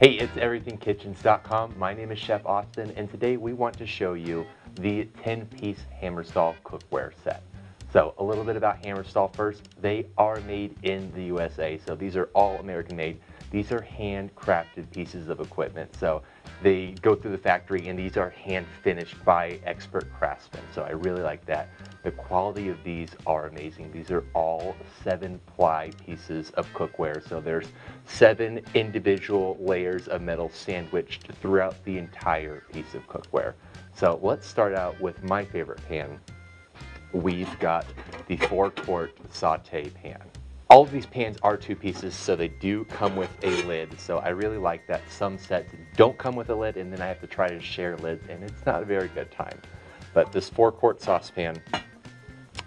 Hey, it's everythingkitchens.com. My name is Chef Austin, and today we want to show you the 10-piece Hammer Stahl cookware set. So a little bit about Hammer Stahl first. They are made in the USA, so these are all American made. These are handcrafted pieces of equipment. So they go through the factory and these are hand finished by expert craftsmen. So I really like that. The quality of these are amazing. These are all seven ply pieces of cookware. So there's seven individual layers of metal sandwiched throughout the entire piece of cookware. So let's start out with my favorite pan. We've got the four quart saute pan. All of these pans are two pieces, so they do come with a lid. So I really like that some sets don't come with a lid and then I have to try to share lids and it's not a very good time. But this four quart saucepan,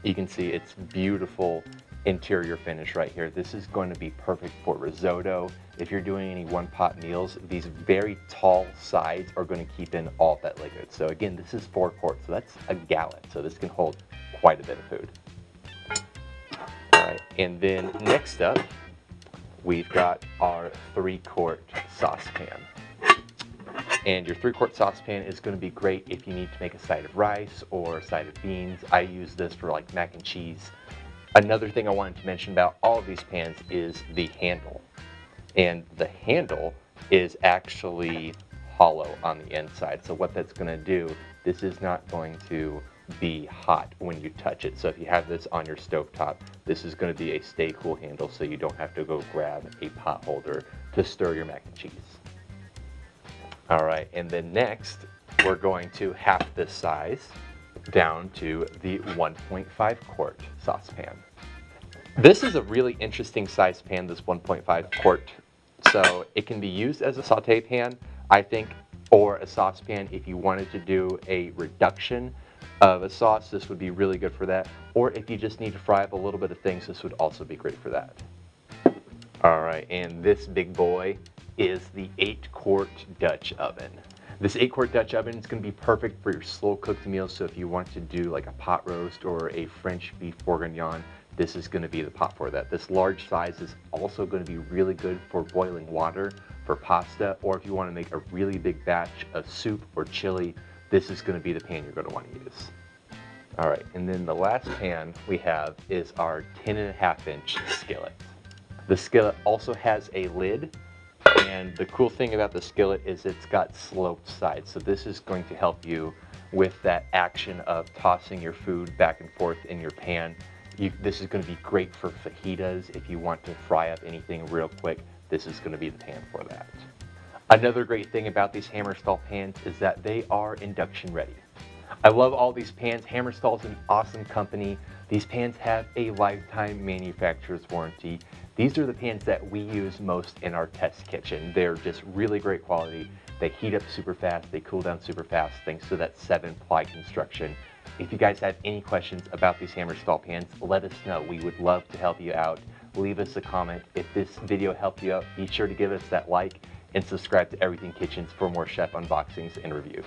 you can see it's beautiful interior finish right here. This is going to be perfect for risotto. If you're doing any one pot meals, these very tall sides are going to keep in all that liquid. So again, this is four quarts, so that's a gallon. So this can hold quite a bit of food. Right, and then next up, we've got our three quart saucepan. And your three quart saucepan is gonna be great if you need to make a side of rice or a side of beans. I use this for like mac and cheese. Another thing I wanted to mention about all these pans is the handle. And the handle is actually hollow on the inside. So what that's gonna do, this is not going to be hot when you touch it. So if you have this on your stove top, this is going to be a stay cool handle so you don't have to go grab a pot holder to stir your mac and cheese. All right, and then next we're going to half this size down to the 1.5 quart saucepan. This is a really interesting size pan, this 1.5 quart. So it can be used as a saute pan, I think, or a saucepan if you wanted to do a reduction of a sauce, this would be really good for that. Or if you just need to fry up a little bit of things, this would also be great for that. All right, and this big boy is the 8 quart Dutch oven. This 8 quart Dutch oven is going to be perfect for your slow cooked meals. So if you want to do like a pot roast or a French beef bourguignon, this is going to be the pot for that. This large size is also going to be really good for boiling water for pasta, or if you want to make a really big batch of soup or chili, this is going to be the pan you're going to want to use. All right, and then the last pan we have is our 10 and a half inch skillet. The skillet also has a lid, and the cool thing about the skillet is it's got sloped sides. So this is going to help you with that action of tossing your food back and forth in your pan. You, this is going to be great for fajitas if you want to fry up anything real quick. This is going to be the pan for that. Another great thing about these Hammer Stahl pans is that they are induction ready. I love all these pans. Hammer Stahl is an awesome company. These pans have a lifetime manufacturer's warranty. These are the pans that we use most in our test kitchen. They're just really great quality. They heat up super fast, they cool down super fast thanks to that seven ply construction. If you guys have any questions about these Hammer Stahl pans, let us know. We would love to help you out. Leave us a comment. If this video helped you out, be sure to give us that like and subscribe to Everything Kitchens for more chef unboxings and reviews.